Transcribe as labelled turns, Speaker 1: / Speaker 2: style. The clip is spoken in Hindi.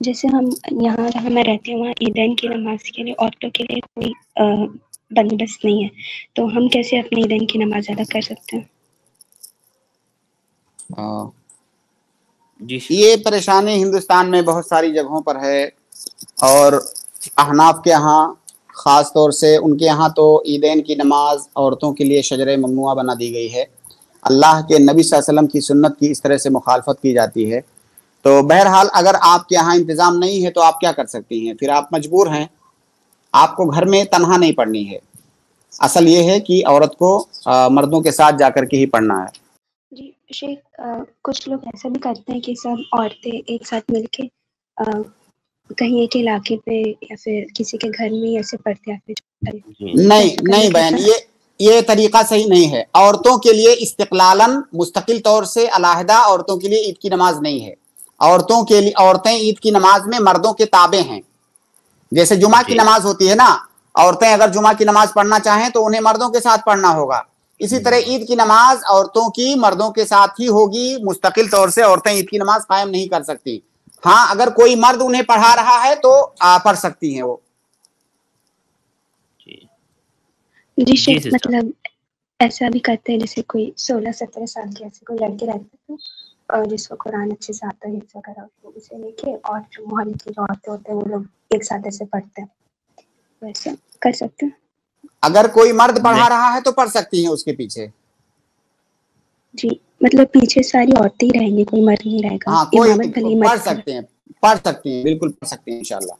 Speaker 1: जैसे हम यहाँ जहाँ मैं रहती हूँ वहाँ ईदैन की नमाज़ के लिए औरतों के लिए कोई बंदोबस्त नहीं है। तो हम कैसे अपनी ईदैन की नमाज़ अदा कर सकते हैं?
Speaker 2: जी ये परेशानी हिंदुस्तान में बहुत सारी जगहों पर है और अहनाफ के यहाँ ख़ास तौर से उनके यहाँ तो ईदैन की नमाज़ औरतों के लिए शजर ममनुआ बना दी गई है। अल्लाह के नबी वसल्लम की सुन्नत की इस तरह से मुखालफत की जाती है। तो बहरहाल अगर आपके यहाँ इंतज़ाम नहीं है तो आप क्या कर सकती हैं? फिर आप मजबूर हैं। आपको घर में तनहा नहीं पढ़नी है। असल ये है कि औरत को आ, मर्दों के साथ जाकर के ही पढ़ना है।
Speaker 1: जी शेख कुछ लोग ऐसा भी करते हैं कि सब औरतें एक साथ मिलके कहीं एक इलाके पे या फिर किसी के घर में ऐसे पढ़ते हैं
Speaker 2: नहीं नहीं बहन ये ये तरीका सही नहीं है। औरतों के लिए इस्तकलालन मुस्तकिल तौर से अलाहदा औरतों के लिए ईद की नमाज़ नहीं है। औरतों के लिए औरतें ईद की नमाज़ में मर्दों के ताबे हैं। जैसे जुमा की नमाज़ होती है ना औरतें अगर जुमा की नमाज़ पढ़ना चाहें तो उन्हें मर्दों के साथ पढ़ना होगा। इसी हम्म। तरह ईद की नमाज़ औरतों की मर्दों के साथ ही होगी। मुस्तकिल तौर से औरतें ईद की नमाज़ कायम नहीं कर सकती। हाँ अगर कोई मर्द उन्हें पढ़ा रहा है तो आ, पढ़ सकती हैं वो।
Speaker 1: जी। शेख मतलब ऐसा भी करते हैं जैसे कोई सोलह सत्रह साल के ऐसे कोई लड़के रहते हैं। जिसको कुरान अच्छे से आता है वगैरह तो उसे लेके और जो मोहल्ले के जो औरतें होते हैं वो लोग एक साथ ऐसे पढ़ते हैं। वैसे कर सकते हैं।
Speaker 2: अगर कोई मर्द पढ़ा रहा है तो पढ़ सकती है उसके पीछे।
Speaker 1: जी मतलब पीछे सारी औरतें ही रहेंगी कोई मर्द नहीं रहेगा।
Speaker 2: हाँ कोई पढ़ सकते हैं पढ़ सकती हैं बिल्कुल पढ़ सकते हैं इंशाल्लाह।